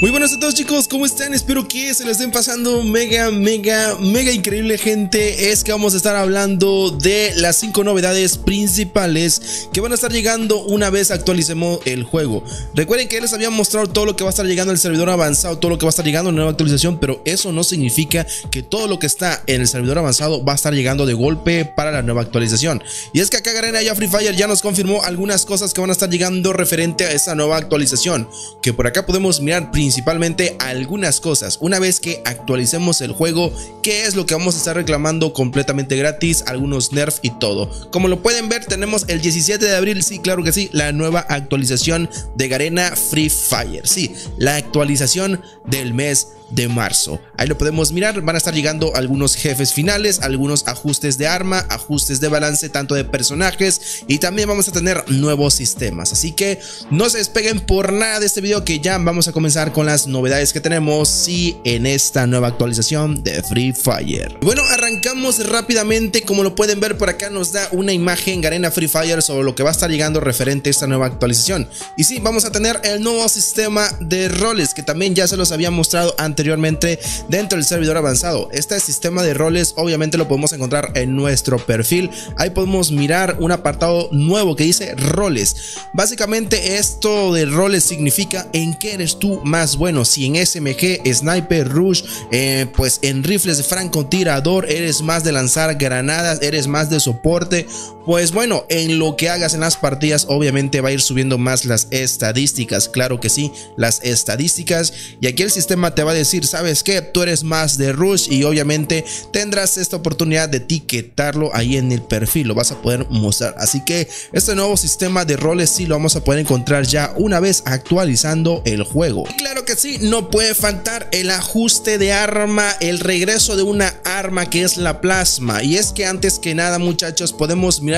Muy buenos a todos chicos, ¿cómo están? Espero que se lo estén pasando mega, mega, mega increíble gente. Es que vamos a estar hablando de las 5 novedades principales que van a estar llegando una vez actualicemos el juego. Recuerden que les había mostrado todo lo que va a estar llegando al servidor avanzado, todo lo que va a estar llegando en la nueva actualización Pero eso no significa que todo lo que está en el servidor avanzado va a estar llegando de golpe para la nueva actualización. Y es que acá Garena ya Free Fire ya nos confirmó algunas cosas que van a estar llegando referente a esa nueva actualización Que por acá podemos mirar principalmente algunas cosas. Una vez que actualicemos el juego, qué es lo que vamos a estar reclamando completamente gratis, algunos nerf y todo. Como lo pueden ver, tenemos el 17 de abril, sí, claro que sí, la nueva actualización de Garena Free Fire. Sí, la actualización del mes de marzo. Ahí lo podemos mirar, van a estar llegando algunos jefes finales, algunos ajustes de arma, ajustes de balance tanto de personajes y también vamos a tener nuevos sistemas. Así que no se despeguen por nada de este video que ya vamos a comenzar con las novedades que tenemos y en esta nueva actualización de Free Fire. Bueno, arrancamos rápidamente, como lo pueden ver por acá nos da una imagen Garena Free Fire sobre lo que va a estar llegando referente a esta nueva actualización. Y sí, vamos a tener el nuevo sistema de roles que también ya se los había mostrado anteriormente dentro del servidor avanzado. Este sistema de roles obviamente lo podemos encontrar en nuestro perfil. Ahí podemos mirar un apartado nuevo que dice roles. Básicamente esto de roles significa en qué eres tú más bueno. Si en SMG, Sniper, Rush, eh, pues en rifles francotirador eres más de lanzar granadas, eres más de soporte. Pues bueno, en lo que hagas en las partidas obviamente va a ir subiendo más las estadísticas. Claro que sí, las estadísticas. Y aquí el sistema te va a decir ¿sabes que Tú eres más de Rush y obviamente tendrás esta oportunidad de etiquetarlo ahí en el perfil, lo vas a poder mostrar. Así que este nuevo sistema de roles sí lo vamos a poder encontrar ya una vez actualizando el juego. Y claro que sí, no puede faltar el ajuste de arma, el regreso de una arma que es la plasma. Y es que antes que nada muchachos podemos mirar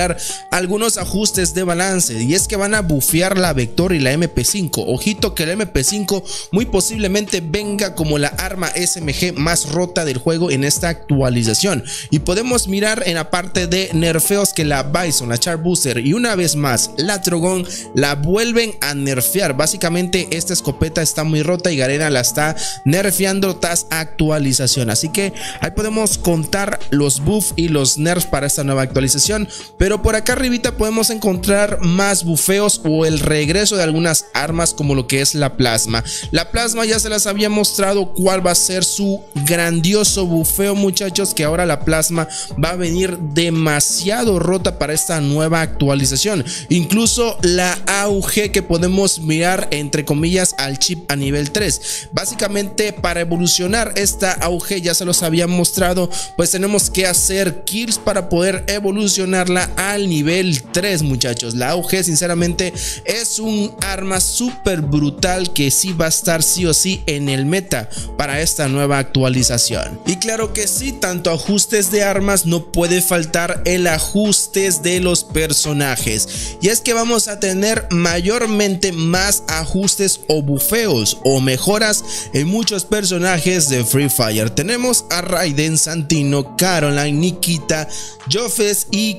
algunos ajustes de balance y es que van a bufear la Vector y la MP5. Ojito que la MP5 muy posiblemente venga como la arma SMG más rota del juego en esta actualización. Y podemos mirar en la parte de nerfeos que la Bison, la Char Booster y una vez más la Trogon la vuelven a nerfear. Básicamente esta escopeta está muy rota y Garena la está nerfeando tras actualización. Así que ahí podemos contar los buffs y los nerfs para esta nueva actualización. Por acá arribita podemos encontrar más bufeos o el regreso de algunas armas como lo que es la plasma. La plasma ya se las había mostrado cuál va a ser su grandioso bufeo muchachos que ahora la plasma va a venir demasiado rota para esta nueva actualización incluso la AUG que podemos mirar entre comillas al chip a nivel 3 básicamente para evolucionar esta AUG ya se los había mostrado pues tenemos que hacer kills para poder evolucionarla al nivel 3 muchachos la AUG sinceramente es un arma súper brutal que sí va a estar sí o sí en el meta para esta nueva actualización. Y claro que sí, tanto ajustes de armas no puede faltar el ajustes de los personajes. Y es que vamos a tener mayormente más ajustes o bufeos o mejoras en muchos personajes de Free Fire. Tenemos a Raiden, Santino, Caroline, Nikita, Joffes y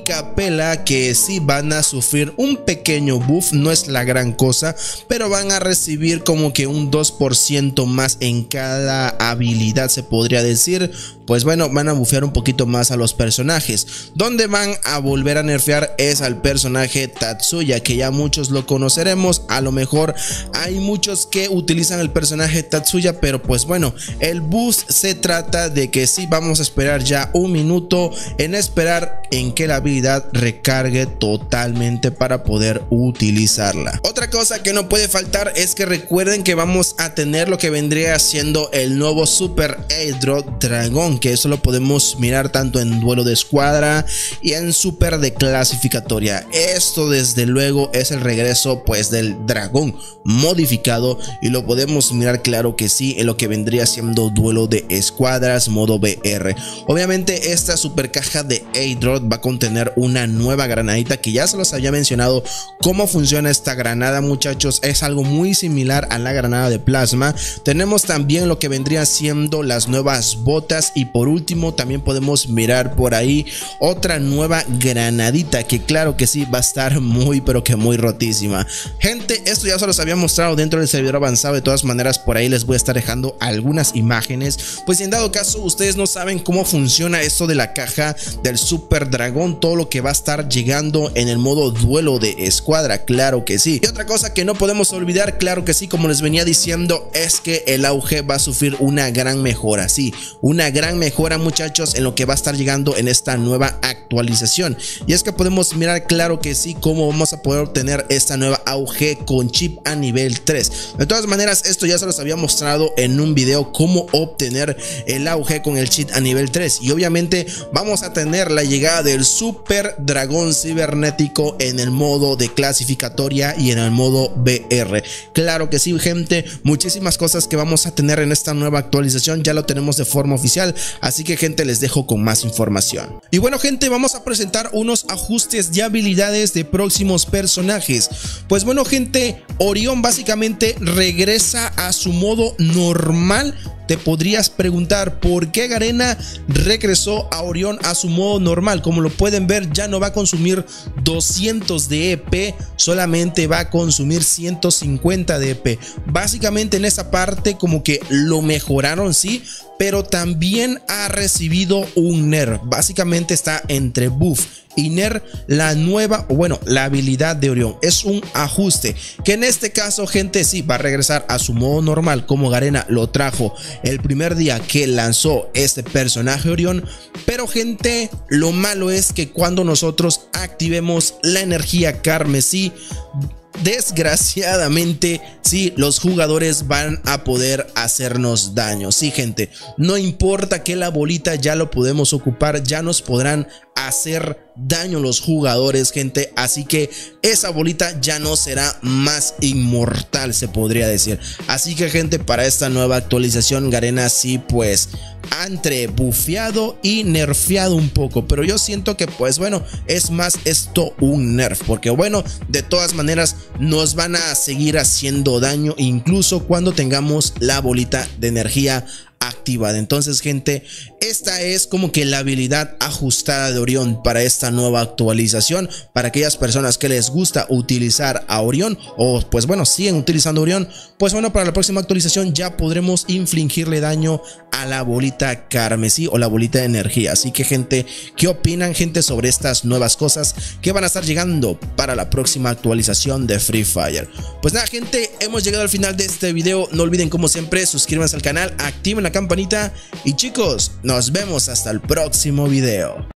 Que sí van a sufrir un pequeño buff, no es la gran cosa, pero van a recibir como que un 2% más en cada habilidad se podría decir pues bueno, van a bufear un poquito más a los personajes. Donde van a volver a nerfear es al personaje Tatsuya, que ya muchos lo conoceremos. A lo mejor hay muchos que utilizan el personaje Tatsuya, pero pues bueno, el boost se trata de que sí vamos a esperar ya un minuto en esperar en que la habilidad recargue totalmente para poder utilizarla. Otra cosa que no puede faltar es que recuerden que vamos a tener lo que vendría siendo el nuevo Super Airdrop Dragon que eso lo podemos mirar tanto en duelo de escuadra y en super de clasificatoria. Esto desde luego es el regreso pues del dragón modificado y lo podemos mirar claro que sí en lo que vendría siendo duelo de escuadras modo BR. Obviamente esta super caja de a va a contener una nueva granadita que ya se los había mencionado cómo funciona esta granada muchachos. Es algo muy similar a la granada de plasma. Tenemos también lo que vendría siendo las nuevas botas y por último también podemos mirar por ahí otra nueva granadita que claro que sí va a estar muy pero que muy rotísima. Gente, esto ya se los había mostrado dentro del servidor avanzado. De todas maneras, por ahí les voy a estar dejando algunas imágenes. Pues en dado caso ustedes no saben cómo funciona esto de la caja del Super Dragón, todo lo que va estar llegando en el modo duelo de escuadra, claro que sí. Y otra cosa que no podemos olvidar, claro que sí, como les venía diciendo, es que el auge va a sufrir una gran mejora. Sí, una gran mejora, muchachos, en lo que va a estar llegando en esta nueva actualización. Y es que podemos mirar, claro que sí, cómo vamos a poder obtener esta nueva auge con chip a nivel 3. De todas maneras, esto ya se los había mostrado en un video cómo obtener el auge con el chip a nivel 3. Y obviamente vamos a tener la llegada del super dragón cibernético en el modo de clasificatoria y en el modo BR. Claro que sí, gente, muchísimas cosas que vamos a tener en esta nueva actualización ya lo tenemos de forma oficial, así que gente les dejo con más información. Y bueno gente, vamos a presentar unos ajustes de habilidades de próximos personajes. Pues bueno gente, Orión básicamente regresa a su modo normal te podrías preguntar por qué Garena regresó a Orión a su modo normal. Como lo pueden ver, ya no va a consumir 200 de EP, solamente va a consumir 150 de EP. Básicamente en esa parte como que lo mejoraron, sí, pero también ha recibido un nerf. Básicamente está entre buff y NER la nueva, bueno, la habilidad de Orión. Es un ajuste que en este caso, gente, sí va a regresar a su modo normal como Garena lo trajo el primer día que lanzó este personaje Orión. Pero, gente, lo malo es que cuando nosotros activemos la energía carmesí, desgraciadamente, sí, los jugadores van a poder hacernos daño. Sí, gente, no importa que la bolita ya lo podemos ocupar, ya nos podrán hacer daño los jugadores, gente. Así que esa bolita ya no será más inmortal, se podría decir. Así que, gente, para esta nueva actualización, Garena sí, pues, entre bufeado y nerfeado un poco. Pero yo siento que, pues, bueno, es más esto un nerf. Porque, bueno, de todas maneras, nos van a seguir haciendo daño, incluso cuando tengamos la bolita de energía activada. Entonces, gente, esta es como que la habilidad ajustada de Orión para esta nueva actualización. Para aquellas personas que les gusta utilizar a Orión o pues bueno, siguen utilizando Orión, pues bueno, para la próxima actualización ya podremos infligirle daño a la bolita carmesí o la bolita de energía. Así que gente, ¿qué opinan gente sobre estas nuevas cosas que van a estar llegando para la próxima actualización de Free Fire? Pues nada gente, hemos llegado al final de este video. No olviden como siempre suscríbanse al canal, activen la campanita y chicos, nos vemos hasta el próximo video.